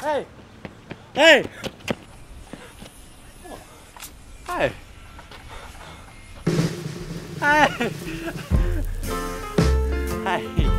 Hey! Hey! Hi! Hi! Hi!